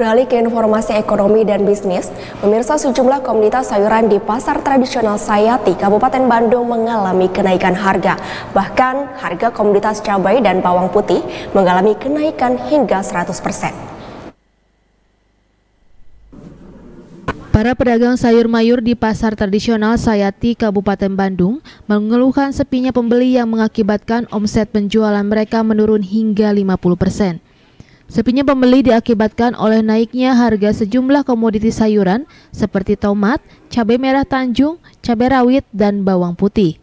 Beralih ke informasi ekonomi dan bisnis, pemirsa sejumlah komunitas sayuran di pasar tradisional Sayati, Kabupaten Bandung mengalami kenaikan harga. Bahkan harga komoditas cabai dan bawang putih mengalami kenaikan hingga 100%. Para pedagang sayur mayur di pasar tradisional Sayati, Kabupaten Bandung mengeluhkan sepinya pembeli yang mengakibatkan omset penjualan mereka menurun hingga 50 persen. Sepinya pembeli diakibatkan oleh naiknya harga sejumlah komoditi sayuran seperti tomat, cabai merah Tanjung, cabai rawit, dan bawang putih.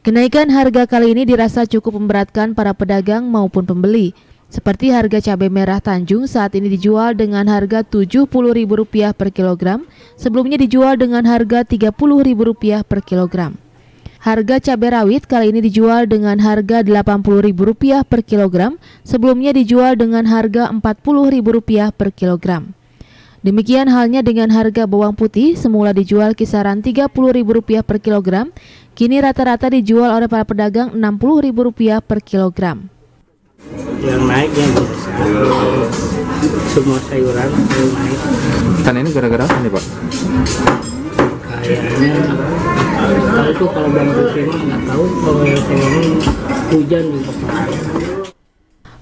Kenaikan harga kali ini dirasa cukup memberatkan para pedagang maupun pembeli. Seperti harga cabai merah Tanjung saat ini dijual dengan harga Rp70.000 per kilogram, sebelumnya dijual dengan harga Rp30.000 per kilogram. Harga cabai rawit kali ini dijual dengan harga Rp80.000 per kilogram, sebelumnya dijual dengan harga Rp40.000 per kilogram. Demikian halnya dengan harga bawang putih semula dijual kisaran Rp30.000 per kilogram, kini rata-rata dijual oleh para pedagang Rp60.000 per kilogram. Yang naik yang semua sayuran yang naik. Kan ini gara-gara apa nih Pak? Kayaknya tuh kalau mah nggak tahu kalau ini hujan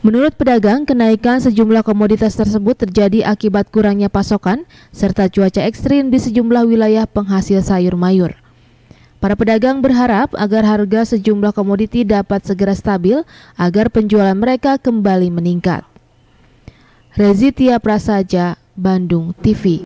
Menurut pedagang, kenaikan sejumlah komoditas tersebut terjadi akibat kurangnya pasokan serta cuaca ekstrim di sejumlah wilayah penghasil sayur mayur. Para pedagang berharap agar harga sejumlah komoditi dapat segera stabil agar penjualan mereka kembali meningkat. Rezitia Prasaja, Bandung TV